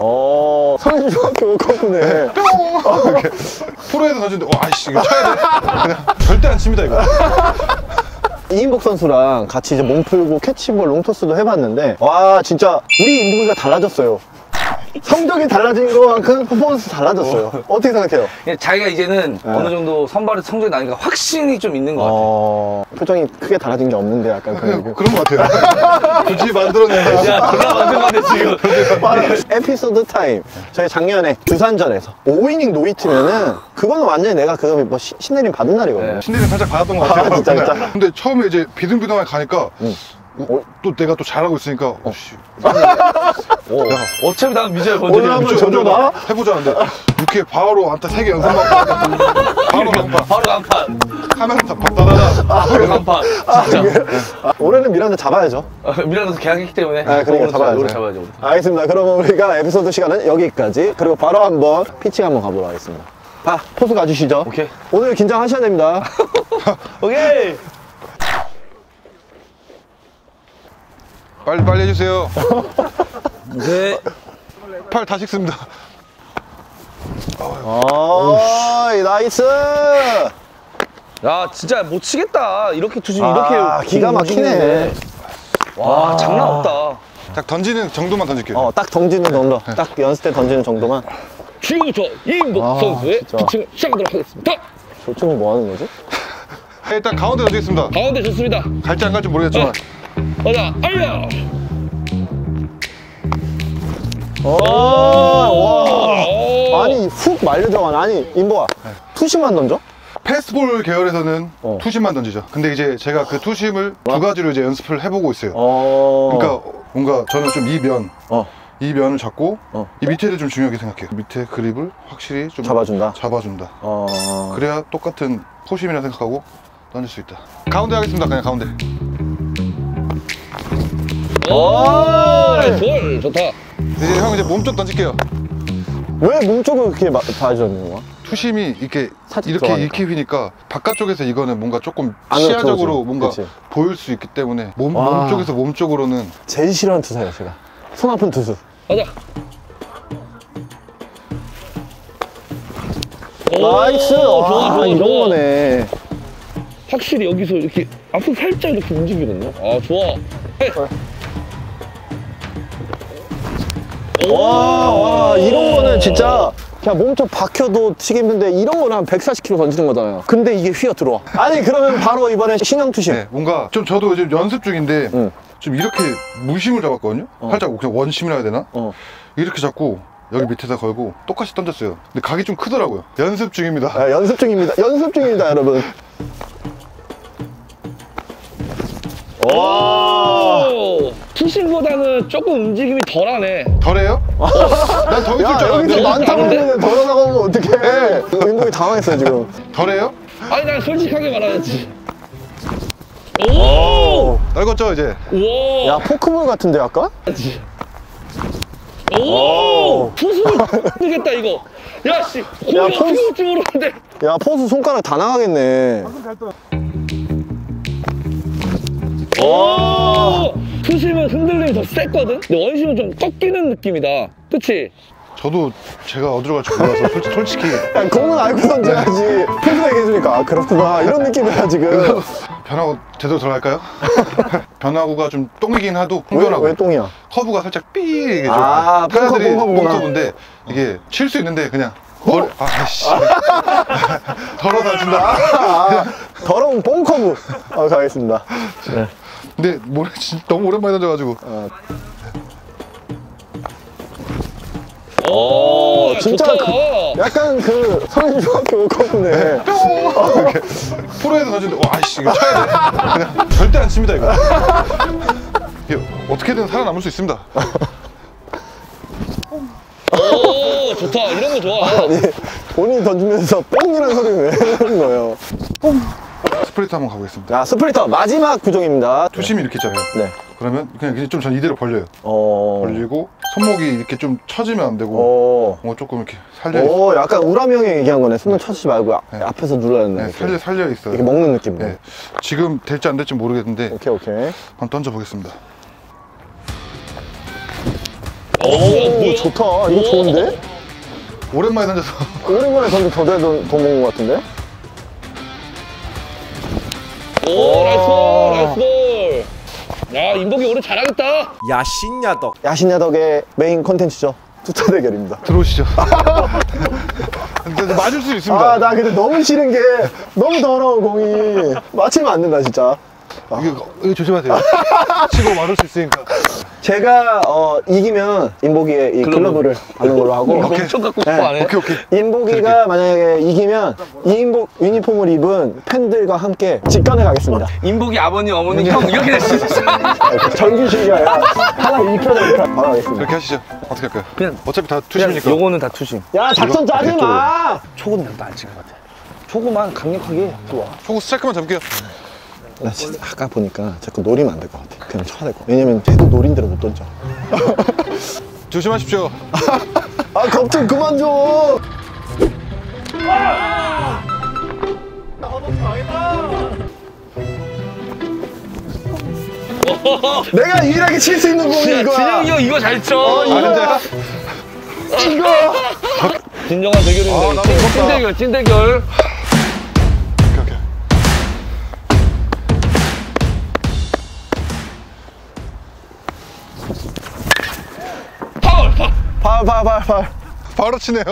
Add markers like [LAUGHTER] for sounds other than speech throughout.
어, 서울중학교 워커프네. 이렇게 프로에서 던지는데 와 아이씨 이거 쳐야 돼 그냥 절대 안 칩니다 이거 이인복 선수랑 같이 이제 몸 풀고 캐치볼, 롱토스도 해봤는데, 와, 진짜 우리 인복이가 달라졌어요. 성적이 달라진 것만큼 퍼포먼스 달라졌어요. 어 떻게 생각해요? 그냥 자기가 이제는 네. 어느 정도 선발에 성적이 나니까 확신이 좀 있는 것 같아. 어, 표정이 크게 달라진 게 없는데 약간 그냥 그런 그런 것 같아요 [LAUGHS] 굳이 만들어낸 거 야, 그냥 만든 건데 지금. 바로 에피소드 타임. 저희 작년에 두산전에서 5이닝 노이트면은 그거는 완전히 내가 그거 뭐 시- 신내림 받은 날이거든요. 네. 신내림 살짝 받았던 것 같아요 아, 진짜, 진짜? 근데 처음에 이제 비등비등하게 가니까 응. 어, 또 내가 또 잘하고 있으니까 어, 씨. 어차피 나는 미저를 오늘 건드리는 한번 져줘봐. 해보자 하는데 이렇게 바로 안타 3개 연속 맞고 바로 강파 바로 간판. 카메라 다 받다가 바로 간판. 진짜. 아, 올해는 미란다 잡아야죠. 어, 미라노서 계약했기 때문에. 아, 그러니까 오늘 잡아야죠. 오늘 잡아야죠. 오늘. 알겠습니다. 그러면 우리가 에피소드 시간은 여기까지. 그리고 바로 한번 피칭 한번 가보도록 하겠습니다. 봐, 포수 가주시죠. 오케이. 오늘 긴장하셔야 됩니다. [LAUGHS] 오케이. 빨리 빨리 해주세요 [LAUGHS] 네. 팔 다 식습니다 어, nice! 야, 진짜 못 치겠다. 이렇게 투심 아, 이렇게 기가 막히네. 움직이는데. 와, 장난 없다. 딱 던지는 정도만 던질게요 어, 딱 던지는 정도. 딱 연습 때 던지는 정도만. 지금부터 이인복 아, 선수의 진짜. 피칭을 시작하도록 하겠습니다. 조충은 뭐 하는 거지? 일단 가운데 던지겠습니다 가운데 좋습니다. 갈지 안 갈지 모르겠지만 가자, 알려! 어, 와. 오. 아니, 훅 말려 들어가네. 아니, 임보아. 투심만 던져? 패스볼 계열에서는 어. 투심만 던지죠 근데 이제 제가 그 투심을 두 가지로 이제 연습을 해보고 있어요 어. 그러니까 뭔가 저는 좀 이 면, 어, 이 면을 잡고 어. 이 밑에를 좀 중요하게 생각해요. 밑에 그립을 확실히 좀 잡아준다. 잡아준다. 어. 그래야 똑같은 포심이라 생각하고 던질 수 있다. 가운데 하겠습니다. 그냥 가운데. 오, 돌 좋다. 이제 형 이제 몸쪽 던질게요. 왜 몸쪽을 그렇게 마- 봐주는 거야? 투심이 이렇게 이렇게 들어가니까. 이렇게 휘니까 바깥쪽에서 이거는 뭔가 조금 시야적으로. 뭔가 그치. 보일 수 있기 때문에 몸, 와. 몸 쪽에서 몸 쪽으로는 제일 싫어하는 투수예요, 제가. 손 아픈 투수. 가자. nice! 오, 와, 좋아, 좋아, 이런 좋아. 거네. 확실히 여기서 이렇게 앞으로 살짝 이렇게 움직이거든요. 아, 좋아. 와, 와, 이런 거는 진짜 그냥 몸쪽 박혀도 치기 힘든데 이런 거는 한 140km 던지는 거잖아요. 근데 이게 휘어 들어와. 아니, 그러면 바로 이번에 신형 투심. 네, 뭔가 좀 저도 요즘 연습 중인데 응. 좀 이렇게 무심을 잡았거든요. 살짝 그냥 원심이라 해야 되나? 어. 이렇게 잡고 여기 밑에다 걸고 똑같이 던졌어요. 근데 각이 좀 크더라고요. 연습 중입니다. 아, 연습 중입니다. 연습 중입니다, 여러분. [LAUGHS] 오, 투심보다는 조금 움직임이 덜하네. 덜해요? 난더 있을 야, 줄 여기서 알았는데. 많다고 했는데 덜어 나가면 어떡해. 운동이 당황했어요, 지금. 덜해요? 아니, 난 솔직하게 말하지. 오! 넓었죠 이제. 우와! 야, 포크볼 같은데, 아까? 오! 투수를 되겠다 이거. 야 씨, 공이 야, 어떻게 포수- 올지 모르는데. 야, 포수 손가락 다 나가겠네. 오! 투심은 흔들림이 더 셌거든. 근데 원심은 좀 꺾이는 느낌이다. 그치? 저도 제가 어디로 갈지 몰라서 솔직히, 솔직히 [LAUGHS] 야, 공은 알고 던져야지. 포수가 얘기해주니까, 아, 그렇구나. 이런 느낌이야, 지금. [LAUGHS] 변화구 제대로 들어갈까요? [LAUGHS] 변화구가 좀 똥이긴 해도 왜, 홍변하고 왜 똥이야? 커브가 살짝 삐 이게 좀 아, 뽕커구나. 뽕커브인데 이게 칠 수 있는데 그냥 덜 아씨 덜어서 안 준다. 아, 더러운 뽕커브. 어, 가겠습니다. 근데 모래 진짜 너무 오랜만에 던져가지고 오, 어, 진짜 좋다. 약간 그 서울중학교. 이렇게 [LAUGHS] 프로에서 던지는데 와 아이씨 이거 쳐야 돼. 그냥 절대 안 칩니다 이거. 이게 어떻게든 살아남을 수 있습니다. 오, 좋다. 이런 거 좋아. 아니, 본인이 던지면서 뽕이라는 소리를 왜 하는 거예요? split 한번 가보겠습니다. 자, splitter 마지막 구종입니다. two-seam이 이렇게 있잖아요. 네. 그러면 그냥 좀 전 이대로 벌려요. 어. 벌리고 손목이 이렇게 좀 처지면 안 되고 어. 뭐 조금 이렇게 살려 있어. 오, 약간 우람이 형이 얘기한 거네. 손을 쳐주지 말고 아- 네. 앞에서 눌러야 된다. 네. 살려 살려 있어요. 이렇게 먹는 느낌으로. 네. 지금 될지 안 될지 모르겠는데 오케이, 오케이. 한번 던져 보겠습니다. 오, 오, 좋다. 이거 좋은데? 오랜만에 던져서 오랜만에 던져 더 더 먹은 것 같은데? 오, nice ball, nice ball. 야, 인복이 오늘 잘하겠다. 야신야덕 야신야덕의 메인 컨텐츠죠. 투타 대결입니다. 들어오시죠. [LAUGHS] 근데 맞을 수 있습니다. 아, 나 근데 너무 싫은 게 너무 더러워, 공이. 맞히면 안 된다, 진짜. 이거, 이거 조심하세요. [LAUGHS] 치고 맞을 수 있으니까. 제가 어, 이기면 인복이의 이 글러브를 받는 걸로 하고 [LAUGHS] 엄청 갖고 싶어 네. 안 해? 오케이, 오케이. 인복이가 만약에 이기면 이 인복 유니폼을 입은 팬들과 함께 직관에 가겠습니다. 임복이 아버님, 어머니, 형 이렇게 될 수 있어. 정규식이 아니라 하나 입혀서 이렇게 바로 가겠습니다. 이렇게 하시죠. 어떻게 할까요? 그냥- 어차피 다 투심이니까. 요거는 다 투심. 야 작전 짜지 마. 초고는 약도 안 찍은 것 같아. 초고만 강력하게 좋아. 초고 스트라이크만 잡을게요. 나 진짜 아까 보니까 자꾸 노리면 안 될 것 같아. 그냥 쳐야 될 것 같아. 왜냐면 걔도 노린 대로 못 던져. [LAUGHS] 조심하십시오. [LAUGHS] 아 겁좀 그만 줘. 내가 유일하게 칠 수 있는 공이 야, 이거야. 진영이 형 이거 잘 쳐. 어, 아, 이거 진짜요? 이거. 진정한 대결인데. 아, 나도 찐- 무섭다. 찐대결, 찐대결. 파울 파울 파울 파울. 바로 치네요.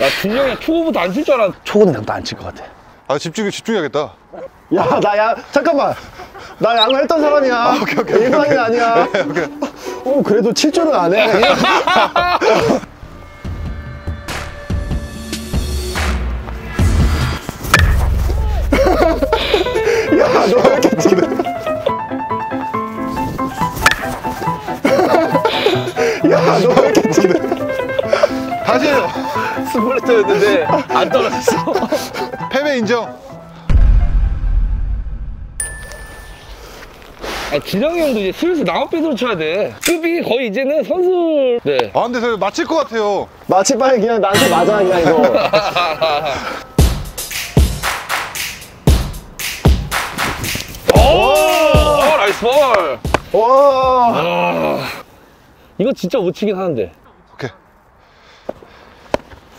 야, 진영이 초고부터 안 칠 줄 알았 초고는 약도 안칠 것 같아. 아, 집중, 집중해야겠다. 야, 나 야, 잠깐만. 나 양호했던 사람이야. 오케이, 오케이, 오케이, 일반인 오케이. 아니야. 오케이. 어, 그래도 7조는 안 해. 야, 너 왜 이렇게 split였는데 안 떨어졌어. 패배 인정. 아, 진영이 형도 이제 슬슬 나무 배트로 쳐야 돼. 급이 거의 이제는 선수. 네. 아, 근데 저 맞힐 것 같아요. 마치 빨리 그냥 나한테 맞아, 그냥 이거. [LAUGHS] 오! 어, nice ball! 와. 이거 진짜 못 치긴 하는데.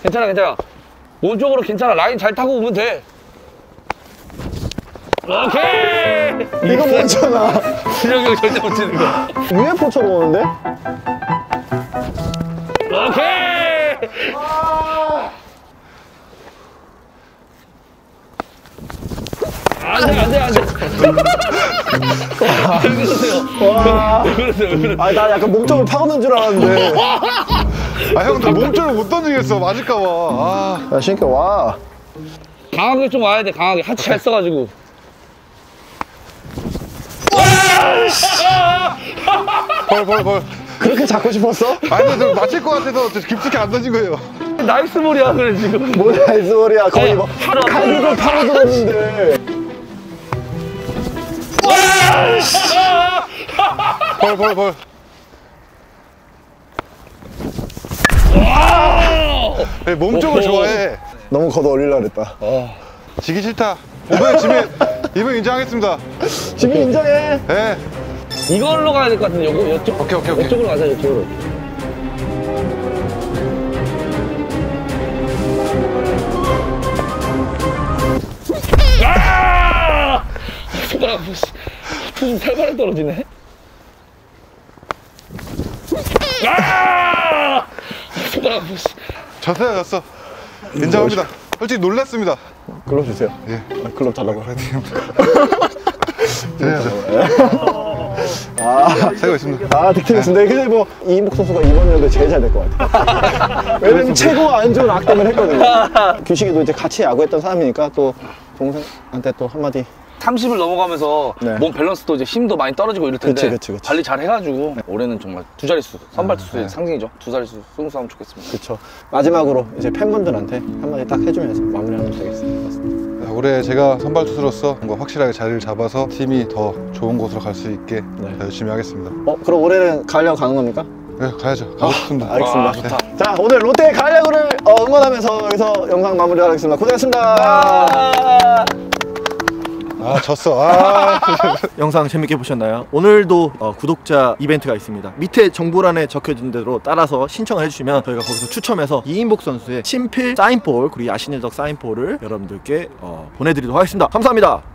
괜찮아, 괜찮아. 오른쪽으로 괜찮아. 라인 잘 타고 오면 돼. 오케이! 이거 뭐잖아. 진영이 형 절대 못 치는 거. UFO처럼 오는데? 오케이! 안 돼, 안 돼, 안 돼. 왜 그러세요? 와. 왜 그러세요? 왜 그러세요? 아, 나 약간 몸쪽을 파고든 줄 알았는데. 아, 형, 저 몸쪽을 못 던지겠어. 맞을까봐. 아, 야, 세게 와. 강하게 좀 와야 돼, 강하게. 하체 잘 써가지고. 볼, 볼, 볼. 그렇게 잡고 싶었어? 아니, 근데 저 맞힐 것 같아서 저 깊숙이 안 던진 거예요. nice ball이야, 그래, 지금. 뭐야, 이 소리야. 거의 야, 뭐, 하루 갈비를 파고 들었는데. 벌, 벌, 벌. 네, 몸쪽을 오호. 좋아해. 너무 걷어 올리려 그랬다. 지기 싫다. 이번에 지면, 이번 인정하겠습니다. 지금 인정해. 네. 이걸로 가야 될 것 같은데, 요거, 이쪽. 오케이, 오케이, 오케이. 이쪽으로 가자, 이쪽으로. 아! 손가락, 좀 살벌하게 떨어지네. 아! 손가락, 졌어요, 졌어. 인정합니다. 솔직히 놀랐습니다. 글럽 주세요. 예. 아, 글럽 달라고. 세고 [LAUGHS] 있습니다. 아, 득템했습니다. 근데 뭐, 이인복 선수가 이번 연도에 제일 잘 될 것 같아요. [LAUGHS] 왜냐면 최고 안 좋은 악담을 했거든요. [LAUGHS] 규식이도 이제 같이 야구했던 사람이니까 또 동생한테 또 한마디. 30을 넘어가면서 네. 몸 밸런스도 이제 힘도 많이 떨어지고 이럴 텐데 그치, 그치, 그치. 관리 잘 해가지고 올해는 정말 두 자릿수 선발 투수의 네. 상징이죠 두 자릿수 승수하면 좋겠습니다 그쵸. 마지막으로 이제 팬분들한테 한마디 딱 해주면서 마무리하면 되겠습니다. 올해 제가 선발 투수로서 뭔가 확실하게 자리를 잡아서 팀이 더 좋은 곳으로 갈 수 있게 네. 열심히 하겠습니다. 어, 그럼 올해는 가을야구 가는 겁니까? 네, 가야죠. 가고 싶습니다. 알겠습니다. 아, 좋다. 자, 오늘 롯데 가을야구를 어, 응원하면서 여기서 영상 마무리하겠습니다. 고생하셨습니다. 아 졌어. 아. [LAUGHS] 영상 재밌게 보셨나요? 오늘도 어, 구독자 이벤트가 있습니다. 밑에 정보란에 적혀진 대로 따라서 신청을 해주시면 저희가 거기서 추첨해서 이인복 선수의 친필 사인볼 그리고 야신일덕 사인볼을 여러분들께 어, 보내드리도록 하겠습니다. 감사합니다.